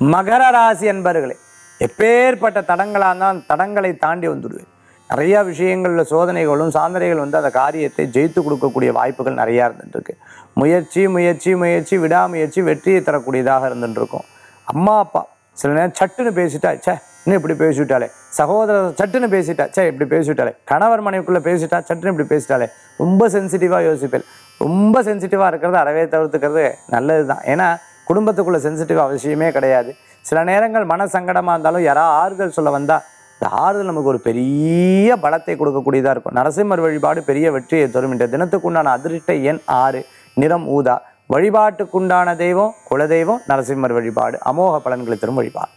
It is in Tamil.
மகர ராசி என்பர்களே எப்பேற்பட்ட தடங்களாக இருந்தால் தடங்களை தாண்டி வந்துடுவேன். நிறையா விஷயங்களில் சோதனைகளும் சாதனைகள் வந்து அந்த காரியத்தை ஜெயித்து கொடுக்கக்கூடிய வாய்ப்புகள் நிறையா இருந்துட்டுருக்கு. முயற்சி முயற்சி முயற்சி விடாமுயற்சி வெற்றியை தரக்கூடியதாக இருந்துட்டுருக்கும். அம்மா அப்பா சில நேரம் சட்டுன்னு பேசிட்டா சே இன்னும் இப்படி பேசிவிட்டாலே சகோதரர் சட்டுன்னு பேசிட்டா ச்சே இப்படி பேசிவிட்டாலே கணவர் மனைவிக்குள்ளே பேசிட்டா சட்டுன்னு இப்படி பேசிட்டாலே ரொம்ப சென்சிட்டிவாக யோசிப்பேன். ரொம்ப சென்சிட்டிவாக இருக்கிறது அறவே தவிர்த்துக்கிறது நல்லது தான் ஏன்னா குடும்பத்துக்குள்ள சென்சிட்டிவ் அவசியமே கிடையாது. சில நேரங்கள் மன சங்கடமாக இருந்தாலும் யாராவது ஆறுதல் சொல்ல வந்தால் இந்த ஆறுதல் நமக்கு ஒரு பெரிய பலத்தை கொடுக்கக்கூடியதாக இருக்கும். நரசிம்மர் வழிபாடு பெரிய வெற்றியை தரும். என்ற தினத்துக்குண்டான அதிர்ஷ்ட எண் ஆறு நிறம் ஊதா. வழிபாட்டுக்குண்டான தெய்வம் குலதெய்வம் நரசிம்மர் வழிபாடு. அமோக பலன்களை தரும் வழிபாடு.